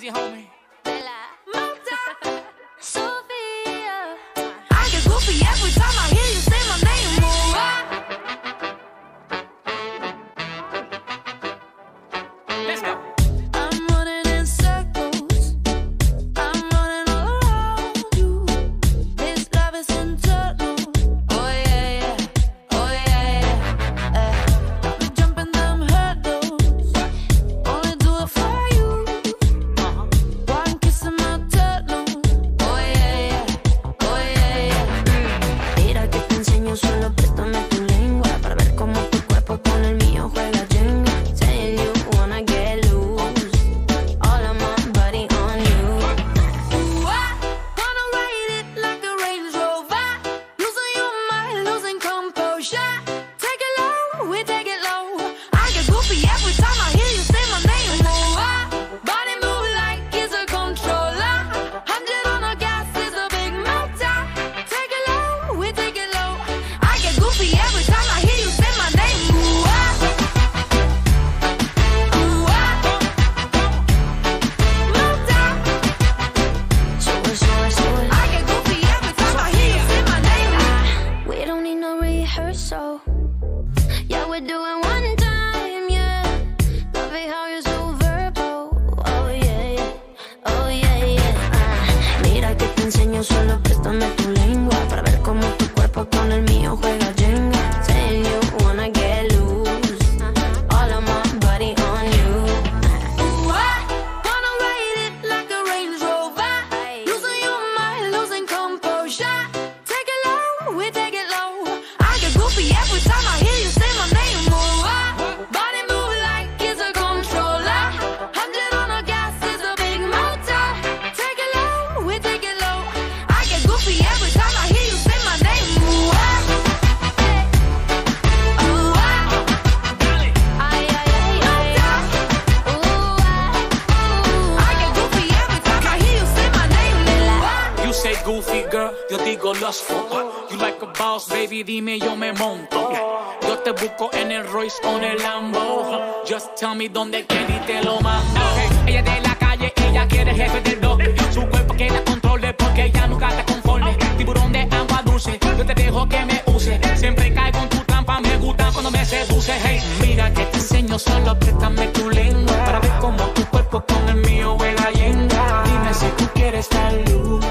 easy, homie. so. Yeah, we're doing one time. goofy girl, yo digo los You like a boss, baby, dime yo me monto. Yo te busco en el Royce con el Lambo. Just tell me dónde quieres y te lo mando. Okay. Ella de la calle, ella quiere jefe del rock. Su cuerpo que la controle porque ella nunca está conforme. Okay. Tiburón de agua dulce, yo te dejo que me use. Siempre caigo en tu trampa, me gusta cuando me seduce. Hey, mira que te enseño, solo préstame tu lengua. Para ver cómo tu cuerpo con el mío huele a yenga. Dime si tú quieres tal luz.